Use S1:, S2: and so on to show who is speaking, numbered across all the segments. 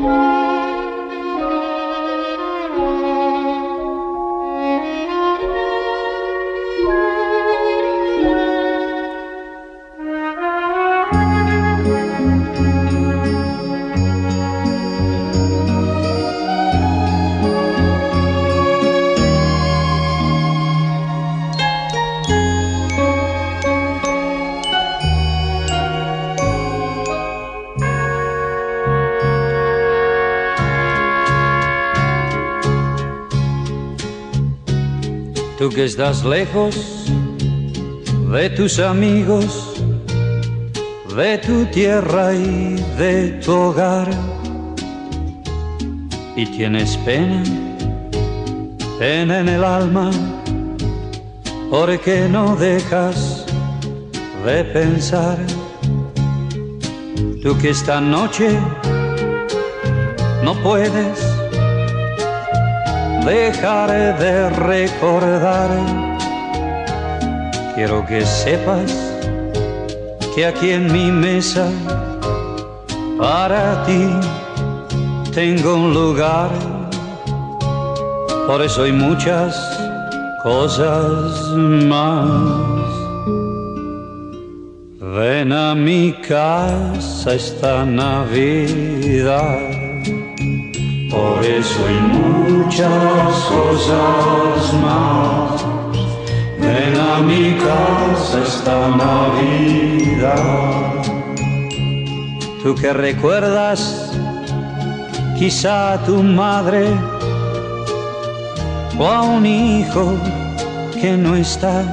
S1: Bye. Tú que estás lejos de tus amigos, de tu tierra y de tu hogar, y tienes pena, pena en el alma, porque no dejas de pensar. Tú que esta noche no puedes dejaré de recordar. Quiero que sepas que aquí en mi mesa para ti tengo un lugar. Por eso hay muchas cosas más. Ven a mi casa esta Navidad por eso hay muchas cosas más. Ven a mi casa esta Navidad. Tú que recuerdas quizá a tu madre o a un hijo que no está.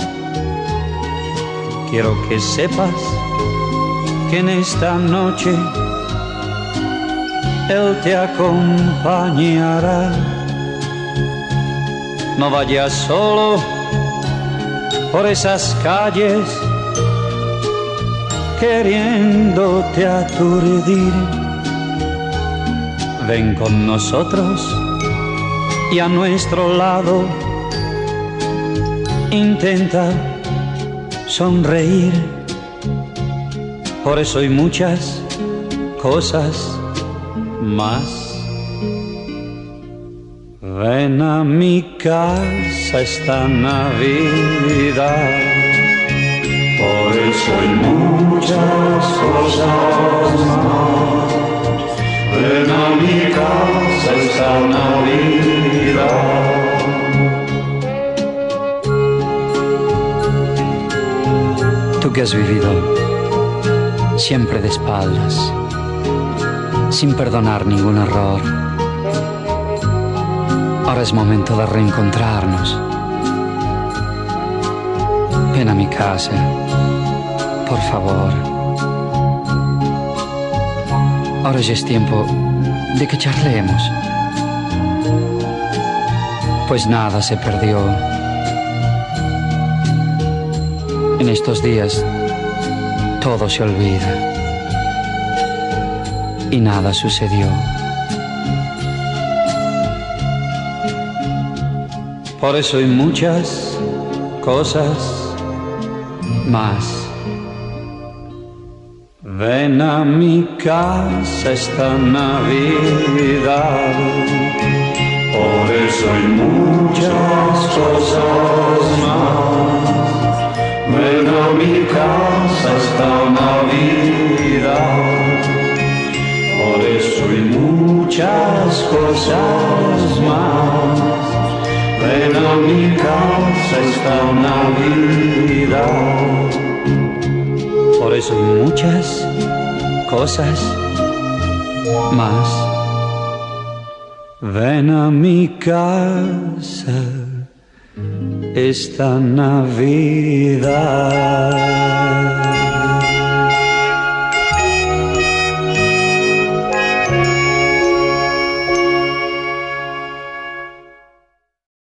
S1: Quiero que sepas que en esta noche él te acompañará. No vayas solo por esas calles queriéndote aturdir. Ven con nosotros y a nuestro lado intenta sonreír. Por eso hay muchas cosas más. Ven a mi casa esta Navidad. Por eso hay muchas cosas más. Ven a mi casa esta Navidad.
S2: Tú que has vivido siempre de espaldas sin perdonar ningún error. Ahora es momento de reencontrarnos. Ven a mi casa, por favor. Ahora ya es tiempo de que charlemos. Pues nada se perdió. En estos días todo se olvida y nada sucedió.
S1: Por eso hay muchas cosas más. Ven a mi casa esta Navidad. Por eso hay muchas cosas más. Muchas cosas más. Ven a mi casa esta Navidad.
S2: Por eso hay muchas cosas más.
S1: Ven a mi casa esta Navidad.